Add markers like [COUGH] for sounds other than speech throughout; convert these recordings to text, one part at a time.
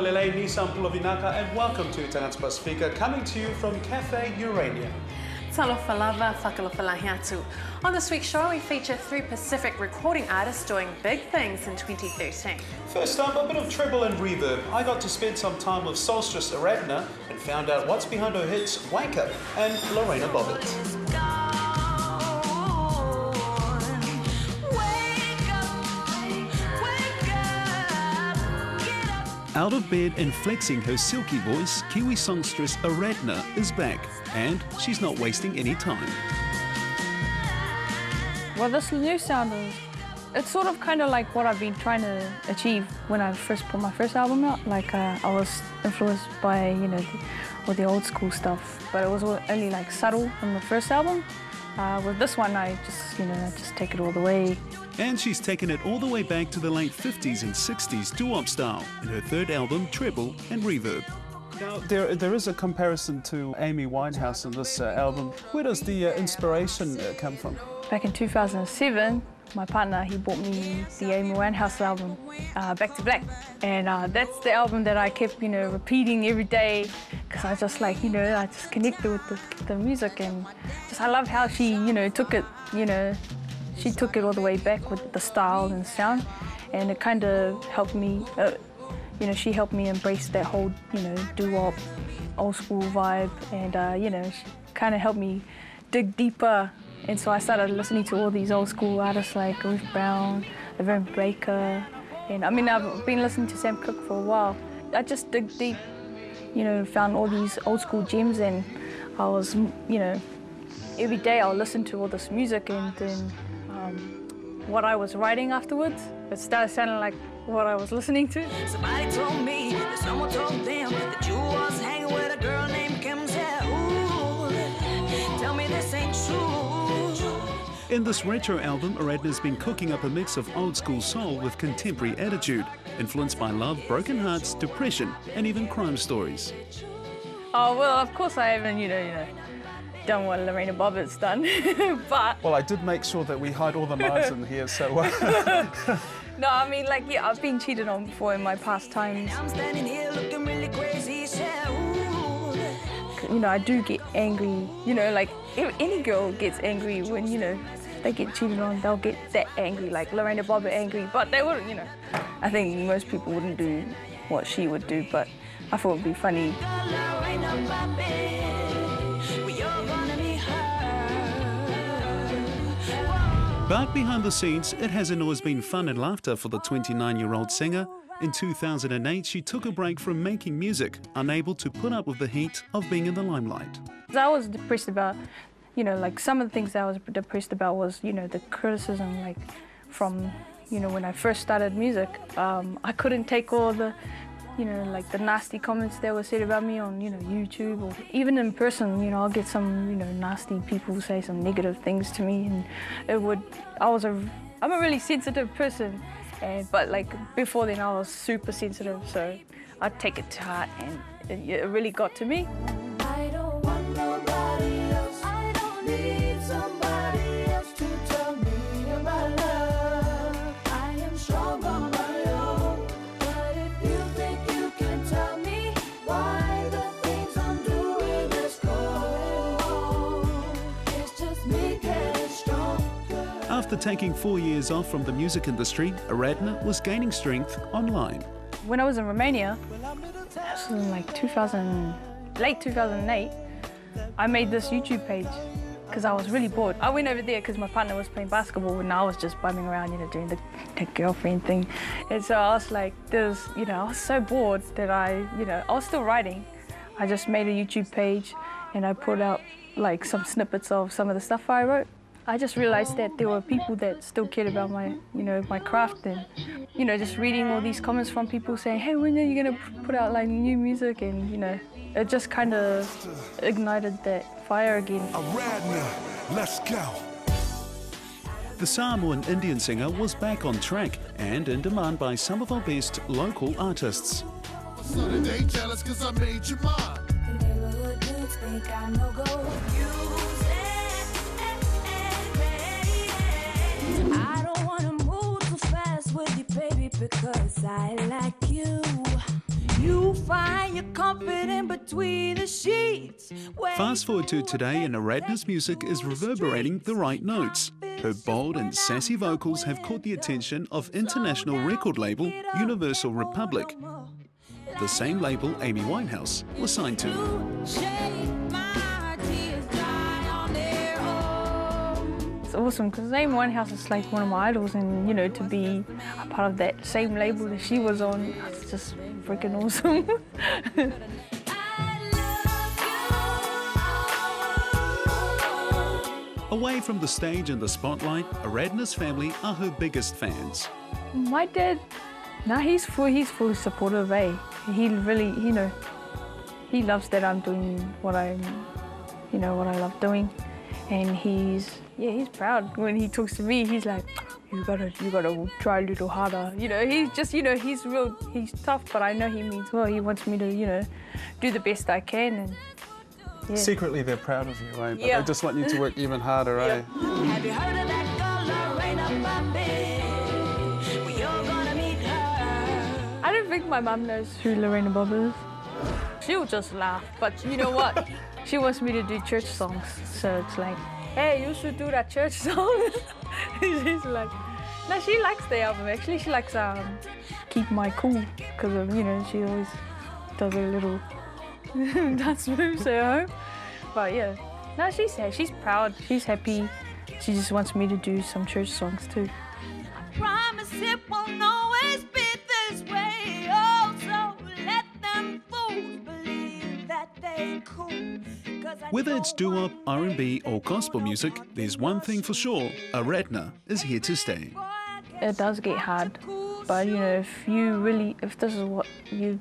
Lele Nissan Pulovinaka and welcome to Tagata Pasifika coming to you from Cafe Urania. Talofa lava, whakalofa atu. On this week's show, we feature three Pacific recording artists doing big things in 2013. First up, a bit of treble and reverb. I got to spend some time with Solstice Aaradhna and found out what's behind her hits Wake Up and Lorena Bobbitt. Out of bed and flexing her silky voice, Kiwi songstress Aaradhna is back, and she's not wasting any time. Well, this new sound is, it's sort of kind of like what I've been trying to achieve when I first put my first album out. Like uh, I was influenced by, you know, the, all the old school stuff, but it was only like subtle on the first album. Uh, with this one, I just, you know, I just take it all the way. And she's taken it all the way back to the late 50s and 60s doo-wop style in her third album, Treble and Reverb. Now, there, there is a comparison to Amy Winehouse in this uh, album. Where does the uh, inspiration uh, come from? Back in 2007, my partner, he bought me the Amy Winehouse album, uh, Back to Black. And uh, that's the album that I kept, you know, repeating every day because I just like, you know, I just connected with the, the music and just I love how she, you know, took it, you know, she took it all the way back with the style and sound, and it kind of helped me, uh, you know, she helped me embrace that whole, you know, doo-wop, old school vibe, and, uh, you know, she kind of helped me dig deeper. And so I started listening to all these old school artists like Ruth Brown, LaVern Baker, and I mean, I've been listening to Sam Cooke for a while. I just dig deep, you know, found all these old school gems, and I was, you know, every day I'll listen to all this music and then um, what I was writing afterwards. It started sounding like what I was listening to. Somebody told me someone told them that you was hanging with a girl In this retro album, Aaradhna's been cooking up a mix of old school soul with contemporary attitude, influenced by love, broken hearts, depression, and even crime stories. Oh, well, of course I haven't, you know, you know, done what Lorena Bobbitt's done, [LAUGHS] but... Well, I did make sure that we hide all the knives in here, so... Uh, [LAUGHS] no, I mean, like, yeah, I've been cheated on before in my past times. Really crazy, you know, I do get angry, you know, like, any girl gets angry when, you know, they get cheated on, they'll get that angry, like Lorena Bobbitt angry, but they wouldn't, you know. I think most people wouldn't do what she would do, but I thought it'd be funny. But behind the scenes, it hasn't always been fun and laughter for the 29-year-old singer. In 2008, she took a break from making music, unable to put up with the heat of being in the limelight. I was depressed about, you know, like some of the things that I was depressed about was, you know, the criticism, like from, you know, when I first started music. Um, I couldn't take all the you know, like the nasty comments that were said about me on, you know, YouTube or even in person, you know, I'll get some, you know, nasty people say some negative things to me and it would, I was a, I'm a really sensitive person, and, but like before then I was super sensitive, so I'd take it to heart and it, it really got to me. After taking four years off from the music industry, Aaradhna was gaining strength online. When I was in Romania, this was in like 2000, late 2008, I made this YouTube page because I was really bored. I went over there because my partner was playing basketball and I was just bumming around, you know, doing the, the girlfriend thing. And so I was like, there's, you know, I was so bored that I, you know, I was still writing. I just made a YouTube page and I put out like some snippets of some of the stuff I wrote. I just realized that there were people that still cared about my, you know, my craft and, you know, just reading all these comments from people saying, hey, when are you going to put out like new music? And, you know, it just kind of ignited that fire again. Aaradhna, let's go. The Samoan Indian singer was back on track and in demand by some of our best local artists. think baby, because I like you. You find your comfort in between the sheets. Fast forward to today, and Aaradhna's music is reverberating the right notes. Her bold and sassy vocals have caught the attention of international record label Universal Republic, the same label Amy Winehouse was signed to. It's awesome because Amy Winehouse is like one of my idols, and you know to be a part of that same label that she was on, it's just freaking awesome. [LAUGHS] Away from the stage and the spotlight, Aaradhna's family are her biggest fans. My dad, nah, he's full, he's fully supportive, eh? He really, you know, he loves that I'm doing what I'm, you know, what I love doing, and he's, yeah, he's proud when he talks to me. He's like, you gotta, you gotta try a little harder. You know, he's just, you know, he's real, he's tough, but I know he means well. He wants me to, you know, do the best I can, and yeah. Secretly, they're proud of you, eh? But Yeah. they just want you to work even harder, eh? Have you heard of that girl, Lorena Bobbitt? We all gonna meet her. I don't think my mum knows who Lorena Bob is. She'll just laugh, but you know what? [LAUGHS] she wants me to do church songs, so it's like, hey, you should do that church [LAUGHS] song. She's like, no, she likes the album actually. She likes um, Keep My Cool because of you know she always does her little [LAUGHS] dance moves at home. But yeah, no, she's she's proud. She's happy. She just wants me to do some church songs too. Promise it won't always be this way. Oh, so let them fools believe that they cool. Whether it's doo-wop, R&B or gospel music, there's one thing for sure, Aaradhna is here to stay. it does get hard. But you know, if you really, if this is what you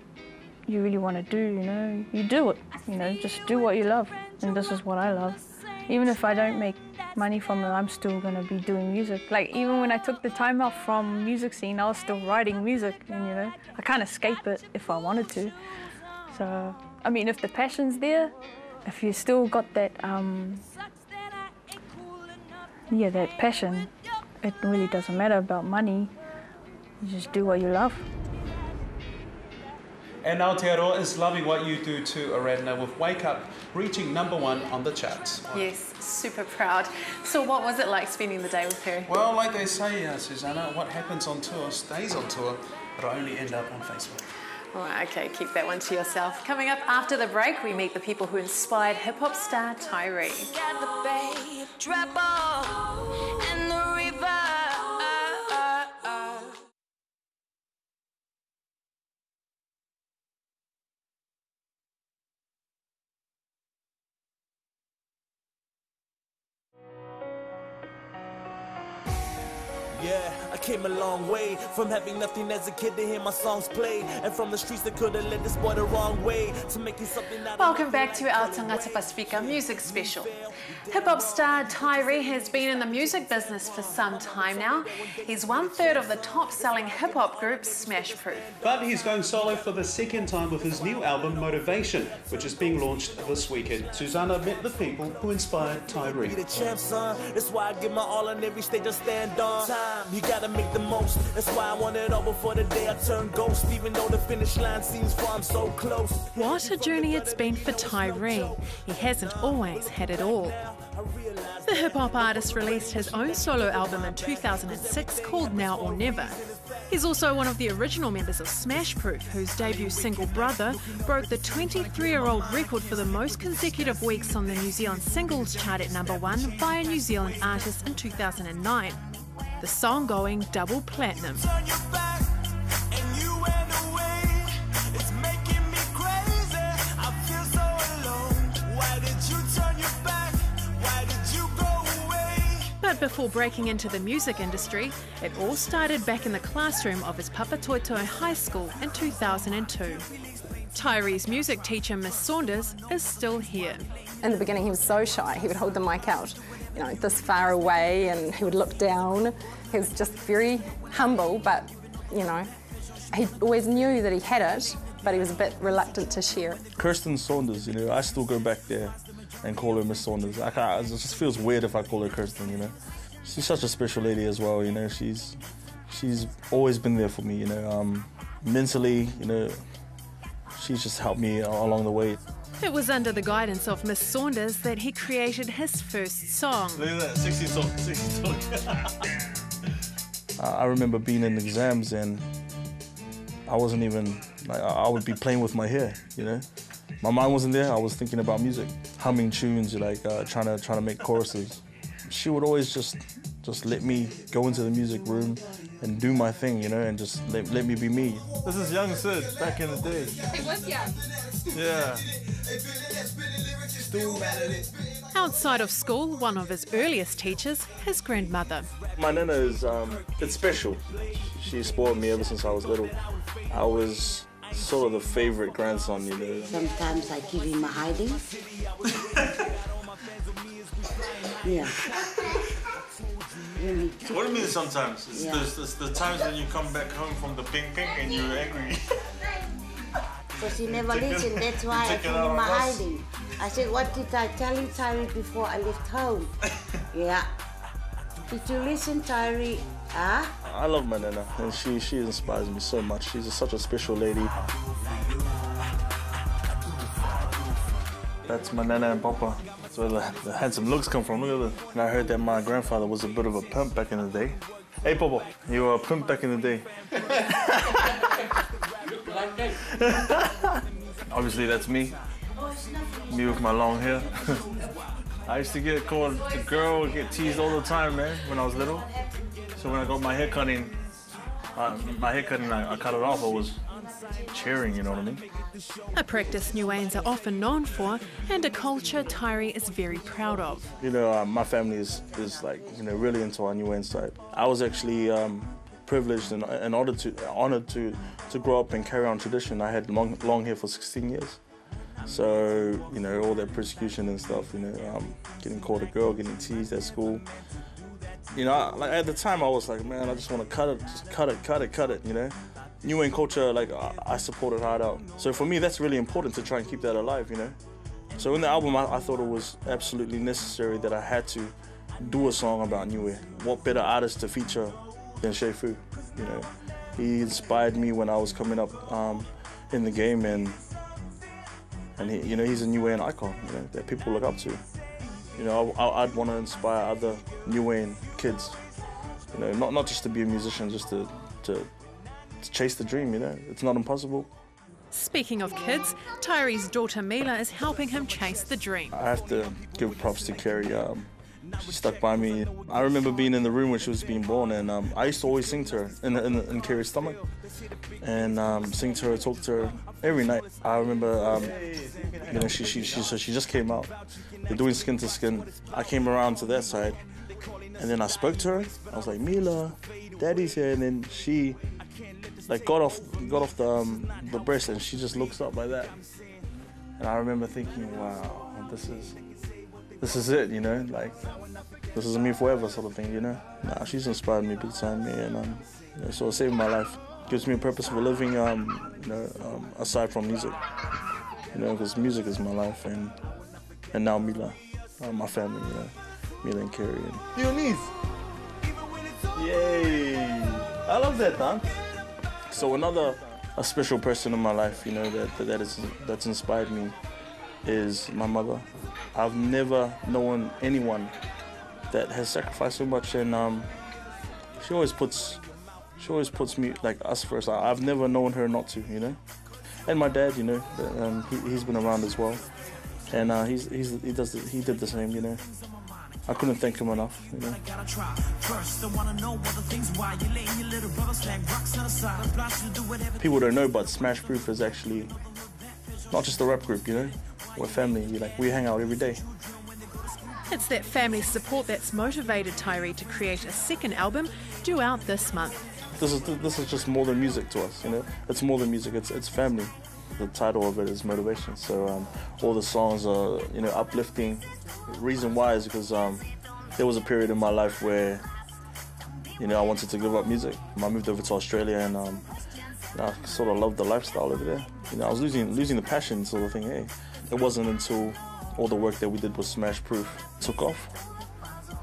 you really want to do, you know, you do it. You know, just do what you love, and this is what I love. Even if I don't make money from it, I'm still gonna be doing music. Like even when I took the time off from music scene, I was still writing music, and you know, I can't escape it if I wanted to. So, I mean, if the passion's there, if you still got that, um, yeah, that passion, it really doesn't matter about money. You just do what you love. And Aotearoa is loving what you do too, Aaradhna with Wake Up reaching number one on the charts. Yes, super proud. So, what was it like spending the day with her? Well, like they say, uh, Susana, what happens on tour stays on tour, but I only end up on Facebook. All right, okay, keep that one to yourself. Coming up after the break, we meet the people who inspired hip hop star Tyree. Got the bay, treble, and the river. Uh, uh, uh. Yeah, I came a long way from having nothing as a kid to hear my songs played, and from the streets that could have led this boy the wrong way to making something out of Welcome back to our Tagata Pasifika music special. Hip hop star Tyree has been in the music business for some time now. He's one third of the top selling hip hop group Smash Proof. But he's going solo for the second time with his new album Motivation, which is being launched this weekend. Susana met the people who inspired Tyree. Make the most. That's why I want it all before the day I turn ghost. Even though the finish line seems far, I'm so close. What a journey it's been for Tyree. He hasn't always had it all. The hip hop artist released his own solo album in 2006 called Now or Never. He's also one of the original members of Smash Proof, whose debut single Brother broke the 23 year old record for the most consecutive weeks on the New Zealand singles chart at number one by a New Zealand artist in 2009. The song going double platinum. Turn your back, and you went away. It's making me crazy. I feel so alone. Why did you turn your back? Why did you go away? But before breaking into the music industry, it all started back in the classroom of his Papatoetoe High School in 2002. Tyree's music teacher, Miss Saunders, is still here. In the beginning, he was so shy. He would hold the mic out, you know, this far away, and he would look down. He was just very humble, but you know, he always knew that he had it, but he was a bit reluctant to share. Kirsten Saunders, you know, I still go back there and call her Miss Saunders. I can't, it just feels weird if I call her Kirsten, you know. She's such a special lady as well, you know. She's she's always been there for me, you know. Um, mentally, you know, she's just helped me along the way. It was under the guidance of Miss Saunders that he created his first song. Look at that, 60 talk, 60 talk. [LAUGHS] I remember being in exams and I wasn't even, like, I would be playing with my hair, you know. My mind wasn't there, I was thinking about music, humming tunes, like uh, trying to trying to make choruses. She would always just just let me go into the music room and do my thing, you know, and just let, let me be me. This is young Sid back in the day. It was young. Yeah. Outside of school, one of his earliest teachers, his grandmother. My nana is, um, it's special. She spoiled me ever since I was little. I was sort of the favorite grandson, you know. Sometimes I give him a hiding. [LAUGHS] yeah. Really. What do you mean sometimes? It's, Yeah. the, it's the times when you come back home from the ping ping and you're angry. Because he never listened. That's why I Take it put him us. hiding. I said, what did I tell you, Tyree, before I left home? [LAUGHS] yeah. Did you listen, Tyree? Huh? I love my nana, and she she inspires me so much. She's such a special lady. That's my nana and papa. That's where the, the handsome looks come from. Look at that. And I heard that my grandfather was a bit of a pimp back in the day. Hey, papa, you were a pimp back in the day. [LAUGHS] Obviously, that's me. Me with my long hair. [LAUGHS] I used to get called a girl, get teased all the time, man, when I was little. So when I got my hair cutting, uh, my hair cutting, I, I cut it off. I was cheering, you know what I mean? A practice Niueans are often known for, and a culture Tyree is very proud of. You know, uh, my family is, is like, you know, really into our Niue side. I was actually um, privileged and, and honored to honored to to grow up and carry on tradition. I had long long hair for 16 years. So, you know, all that persecution and stuff, you know, um, getting called a girl, getting teased at school. You know, I, like at the time I was like, man, I just want to cut it, just cut it, cut it, cut it, you know. Niuean culture, like I, I supported hard out. So for me, that's really important to try and keep that alive, you know. So in the album, I, I thought it was absolutely necessary that I had to do a song about Niue. What better artist to feature than Che Fu? You know, he inspired me when I was coming up um, in the game, and and he, you know, he's a Niuean icon you know, that people look up to. You know, I, I'd want to inspire other New kids. You know, not not just to be a musician, just to to, to chase the dream. You know, it's not impossible. Speaking of kids, Tyree's daughter Mila is helping him chase the dream. I have to give props to Carrie. Um, she stuck by me. I remember being in the room when she was being born, and um, I used to always sing to her in, in, in Carrie's stomach, and um, sing to her, talk to her every night. I remember, um, you know, she, she, she, so she just came out. They're doing skin to skin. I came around to that side, and then I spoke to her. I was like, Mila, Daddy's here, and then she like got off got off the um, the breast, and she just looks up like that. And I remember thinking, wow, this is this is it, you know, like this is me forever sort of thing, you know. Nah, she's inspired me big time, me, and um, you know, sort of saved my life. Gives me a purpose for living, um, you know, um, aside from music, you know, because music is my life, and and now Mila, uh, my family, you know, Mila and Carrie. And Your niece. Yay! I love that, huh? So another a special person in my life, you know, that that is that's inspired me is my mother. I've never known anyone that has sacrificed so much, and um, she always puts she always puts me like us first. I, I've never known her not to, you know. And my dad, you know, um, he, he's been around as well, and uh, he's, he's he does the, he did the same, you know. I couldn't thank him enough, you know. People don't know, but Smash Proof is actually not just a rap group, you know. We're family. We like we hang out every day. It's that family support that's motivated Tyree to create a second album due out this month. This is this is just more than music to us, you know. It's more than music. It's it's family. The title of it is motivation. So um, all the songs are you know uplifting. reason why is because um, there was a period in my life where you know I wanted to give up music. I moved over to Australia and um, I sort of loved the lifestyle over there. You know, I was losing losing the passion, sort of thing. Hey, it wasn't until all the work that we did with Smash Proof took off,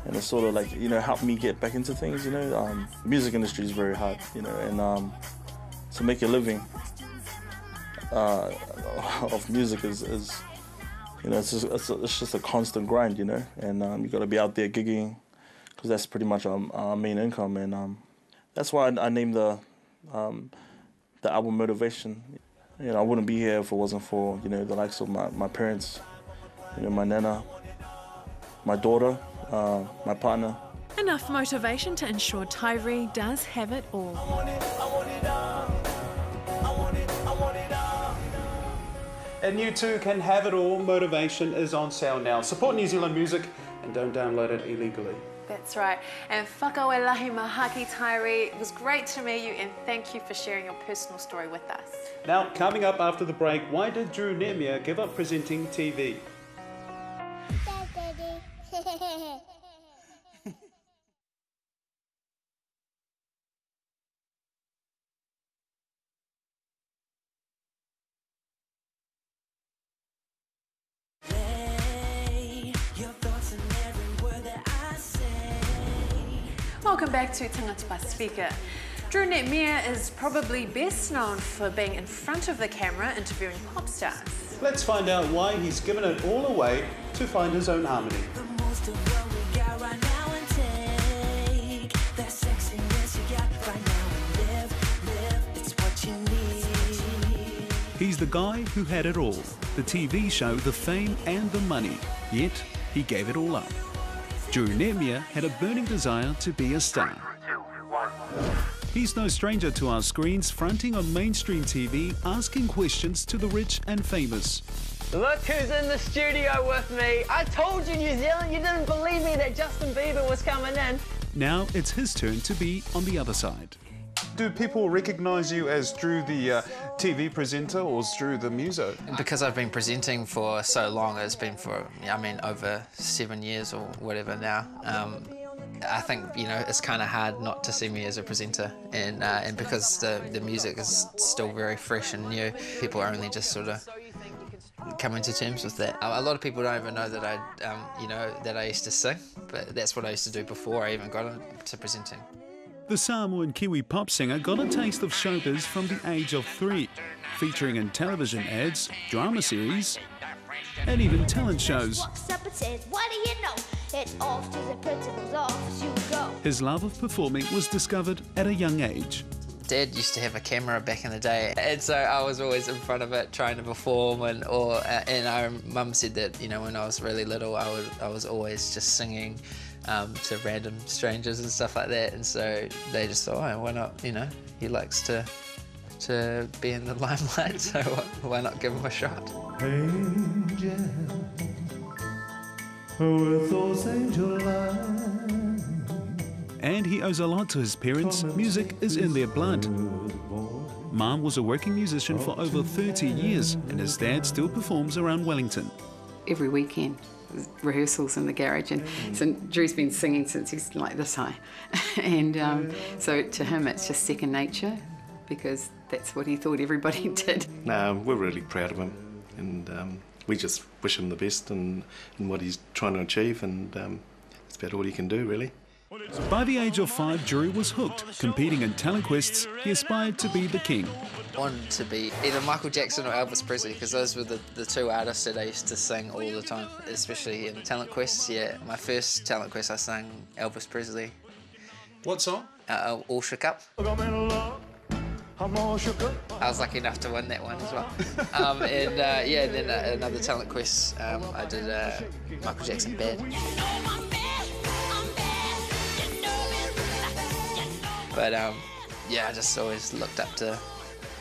and it sort of like you know helped me get back into things. You know, um, music industry is very hard. You know, and um, to make a living uh, [LAUGHS] of music is, is you know, it's just, it's, a, it's just a constant grind, you know, and um, you got to be out there gigging because that's pretty much our, our main income, and um, that's why I, I named the um, the album Motivation. You know, I wouldn't be here if it wasn't for you know the likes of my, my parents, you know, my nana, my daughter, uh, my partner. Enough motivation to ensure Tyree does have it all. And you too can have it all. Motivation is on sale now. Support New Zealand music and don't download it illegally. That's right. And whakawelahi mahaki Tyree. It was great to meet you and thank you for sharing your personal story with us. Now, coming up after the break, why did Drew Ne'emia give up presenting TV? [LAUGHS] [LAUGHS] Welcome back to Tagata Pasifika. Drew Ne'emia is probably best known for being in front of the camera interviewing pop stars. Let's find out why he's given it all away to find his own harmony. The most of what we got right now and take that sexiness you got right now and live, live. It's what you need. He's the guy who had it all the TV show, the fame, and the money. Yet, he gave it all up. Drew Ne'emia had a burning desire to be a star. He's no stranger to our screens, fronting on mainstream TV, asking questions to the rich and famous. Look who's in the studio with me. I told you, New Zealand, you didn't believe me that Justin Bieber was coming in. Now it's his turn to be on the other side. Do people recognise you as Drew the uh, TV presenter or as Drew the muso? Because I've been presenting for so long, it's been for, I mean, over seven years or whatever now. Um, I think, you know, it's kind of hard not to see me as a presenter. And, uh, and because the, the music is still very fresh and new, people are only just sort of coming to terms with that. A lot of people don't even know that I, um, you know, that I used to sing, but that's what I used to do before I even got into presenting. The Samoan Kiwi pop singer got a taste of showbiz from the age of three, featuring in television ads, drama series, and even talent shows. Walks up and says, What do you know? It's off to the principal's office you go. His love of performing was discovered at a young age. Dad used to have a camera back in the day, and so I was always in front of it trying to perform. And or uh, and our mum said that you know when I was really little, I would I was always just singing um, to random strangers and stuff like that. And so they just thought, oh, why not? You know, he likes to to be in the [LAUGHS] limelight, so why not give him a shot? with those angel And he owes a lot to his parents. Music is in their blood. Mom was a working musician for over 30 years, and his dad still performs around Wellington. every weekend rehearsals in the garage and so Drew's been singing since he's like this high. [LAUGHS] And um, so to him it's just second nature because that's what he thought everybody [LAUGHS] did. No, we're really proud of him, and um, we just wish him the best in, in what he's trying to achieve, and um, that's about all he can do, really. By the age of five, Drew was hooked. Competing in talent quests, he aspired to be the king. wanted to be either Michael Jackson or Elvis Presley because those were the, the two artists that I used to sing all the time, especially in talent quests. Yeah, my first talent quest I sang Elvis Presley. What song? Uh, All Shook Up. I was lucky enough to win that one as well. [LAUGHS] um, and uh, yeah, then uh, another talent quest um, I did uh, Michael Jackson Bad. But um, yeah, I just always looked up to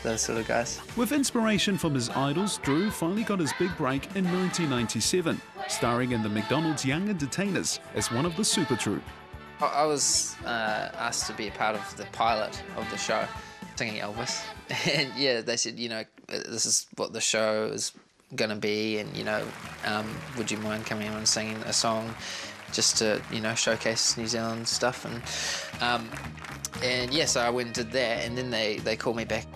those sort of guys. With inspiration from his idols, Drew finally got his big break in 1997, starring in the McDonald's Young Entertainers as one of the Super Troop. I I was uh, asked to be a part of the pilot of the show, singing Elvis, [LAUGHS] and yeah, they said, you know, this is what the show is going to be, and you know, um, would you mind coming on and singing a song, just to you know showcase New Zealand stuff, and um, and yeah, so I went and did that, and then they they called me back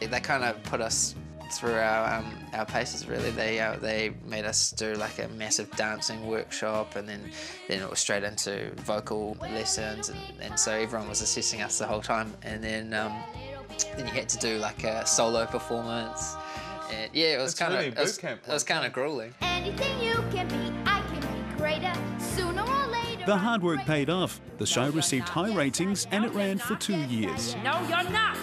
They kind of put us through our um, our paces. Really, they uh, they made us do like a massive dancing workshop, and then then it was straight into vocal lessons, and, and so everyone was assessing us the whole time. And then um, then you had to do like a solo performance. And yeah, it was It's kind really of it was, boot camp it was kind of grueling. Anything you can be, I can be greater. Sooner or later. The hard work paid off. The show received high ratings and it ran for two years. No, you're not.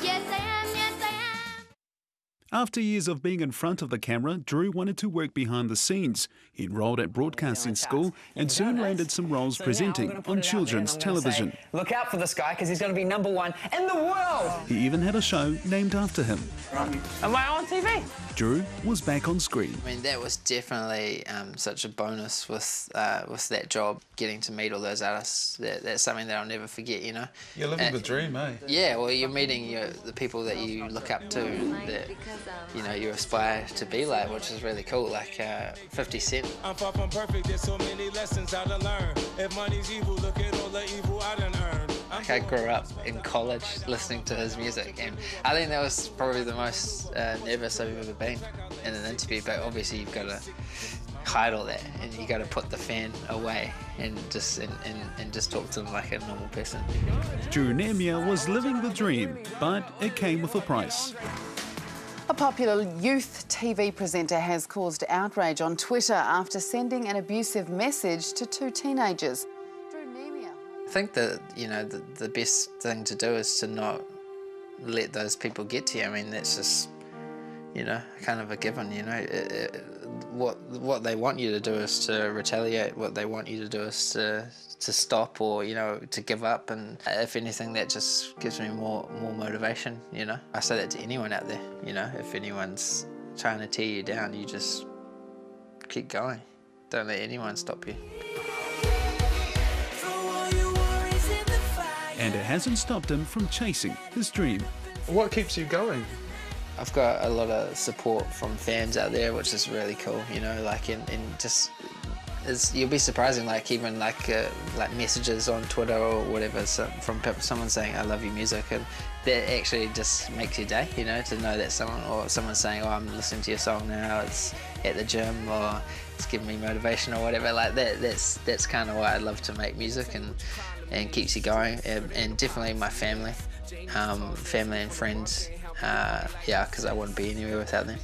After years of being in front of the camera, Drew wanted to work behind the scenes. He enrolled at broadcasting school and soon landed some roles presenting on children's television. Look out for this guy because he's going to be number one in the world. He even had a show named after him. Am I on TV? Drew was back on screen. I mean, that was definitely um, such a bonus with uh, with that job, getting to meet all those artists. That, that's something that I'll never forget, you know. You're living And- the dream, eh? Yeah, well, you're meeting your, the people that you look up to, that you know you aspire to be like, which is really cool. Like uh, 50 Cent. I'm far from perfect, there's so many lessons I done learn. If money's evil, look at all the evil I done earned. Like I grew up in college listening to his music, and I think that was probably the most uh, nervous I've ever been in an interview. But obviously, you've got to hide all that, and you got to put the fan away and just and, and, and just talk to them like a normal person. Drew Ne'emia was living the dream, but it came with a price. A popular youth TV presenter has caused outrage on Twitter after sending an abusive message to two teenagers. I think that you know the, the best thing to do is to not let those people get to you. I mean, that's just you know kind of a given. You know, It- it- what what they want you to do is to retaliate. What they want you to do is to to stop or you know to give up. And if anything, that just gives me more more motivation. You know, I say that to anyone out there. You know, if anyone's trying to tear you down, you just keep going. Don't let anyone stop you. And it hasn't stopped him from chasing his dream. What keeps you going? I've got a lot of support from fans out there, which is really cool. You know, like and, and just it's, you'll be surprising, like even like uh, like messages on Twitter or whatever so, from someone saying I love your music, and that actually just makes your day. You know, to know that someone or someone saying oh I'm listening to your song now, it's at the gym or it's giving me motivation or whatever. Like that, that's that's kind of why I love to make music and and keeps you going. And, and definitely my family, um, family and friends. Uh, yeah, because I wouldn't be anywhere without them.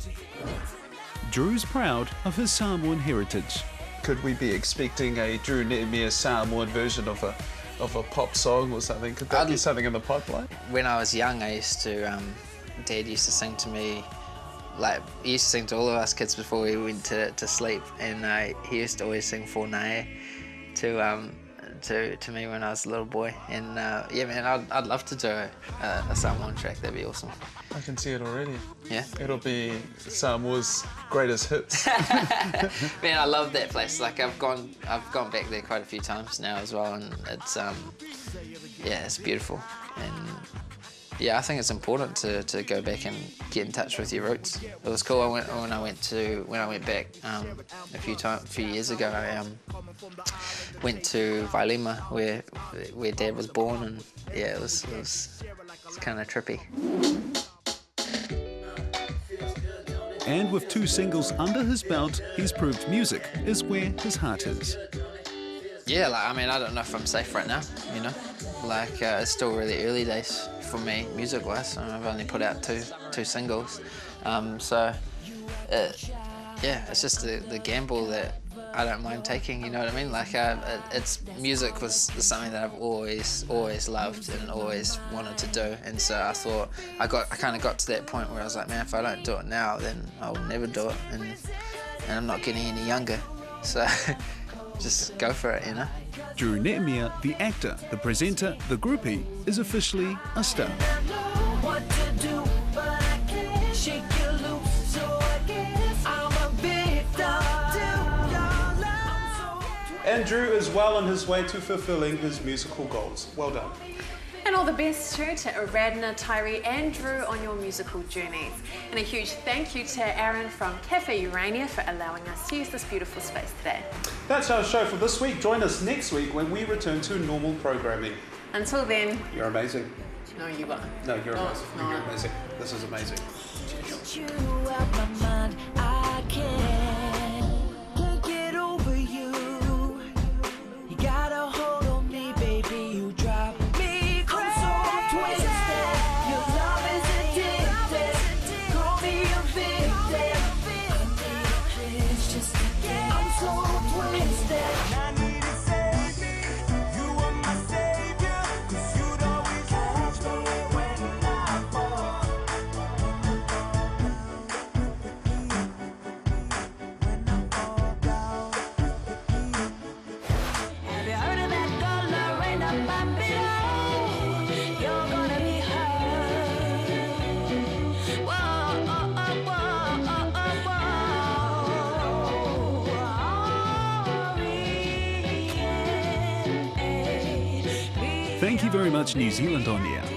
Drew's proud of his Samoan heritage. Could we be expecting a Drew Ne'emia Samoan version of a of a pop song or something? Could that be something in the pipeline? When I was young, I used to, um, Dad used to sing to me, like, he used to sing to all of us kids before we went to, to sleep, and uh, he used to always sing for Nae to, um, to, to me when I was a little boy. And uh, yeah, man, I'd, I'd love to do a, a, Samoan track, that'd be awesome. I can see it already. Yeah. It'll be Samoa's greatest hits. [LAUGHS] [LAUGHS] Man, I love that place. Like I've gone, I've gone back there quite a few times now as well, and it's um, yeah, it's beautiful. Yeah, I think it's important to, to go back and get in touch with your roots. It was cool. I went when I went to when I went back um, a few times, a few years ago. I um, went to Vailima where where Dad was born, and yeah, it was it was, was kind of trippy. and with two singles under his belt, he's proved music is where his heart is. Yeah, like I mean, I don't know if I'm safe right now. You know, like uh, it's still really early days for me, music-wise. I've only put out two two singles, um, so uh, yeah, it's just the, the gamble that I don't mind taking. You know what I mean? Like, uh, it- it's music was something that I've always always loved and always wanted to do, and so I thought I got I kind of got to that point where I was like, man, if I don't do it now, then I'll never do it, and and I'm not getting any younger, so. [LAUGHS] Just go for it, you know? Drew Ne'emia, the actor, the presenter, the groupie, is officially a star. And Drew is well on his way to fulfilling his musical goals. Well done. And all the best too to Aaradhna, Tyree, and Drew on your musical journeys. And a huge thank you to Aaron from Cafe Urania for allowing us to use this beautiful space today. That's our show for this week. Join us next week when we return to normal programming. Until then, You're amazing. No, you are. No, you're No, amazing. no. You're amazing. This is amazing. Thank you very much, New Zealand On Air.